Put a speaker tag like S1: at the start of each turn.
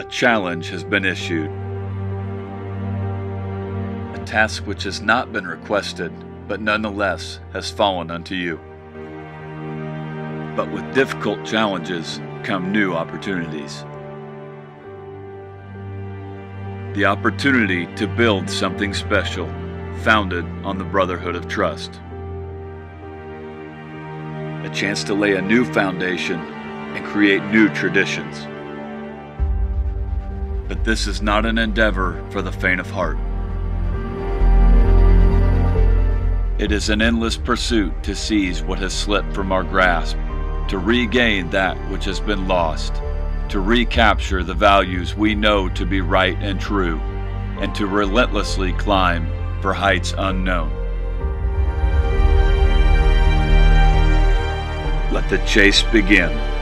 S1: A challenge has been issued. A task which has not been requested, but nonetheless has fallen unto you. But with difficult challenges come new opportunities. The opportunity to build something special, founded on the Brotherhood of Trust. A chance to lay a new foundation and create new traditions. But this is not an endeavor for the faint of heart. It is an endless pursuit to seize what has slipped from our grasp, to regain that which has been lost, to recapture the values we know to be right and true, and to relentlessly climb for heights unknown. Let the chase begin.